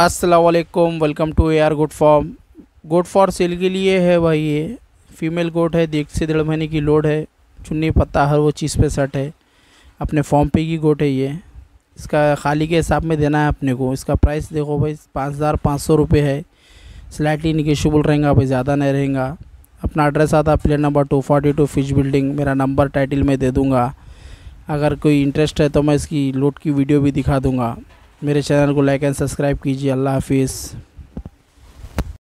असलकुम welcome to A R good form good for sale के लिए है भाई ये। फीमेल गोट है, देख से डेढ़ महीने की लोड है। चुन्नी पत्ता हर वो चीज़ पे सेट है। अपने फॉर्म पे की गोट है ये। इसका खाली के हिसाब में देना है अपने को। इसका प्राइस देखो भाई, पाँच हज़ार पाँच सौ रुपये है। स्लाइटली निगेशबल रहेगा भाई, ज़्यादा नहीं रहेगा। अपना एड्रेस आता plate number two forty two fish building मेरा नंबर टाइटल में दे दूँगा। अगर कोई इंटरेस्ट है तो मैं इसकी लोड की वीडियो भी दिखा दूँगा। मेरे चैनल को लाइक एंड सब्सक्राइब कीजिए। अल्लाह हाफिज़।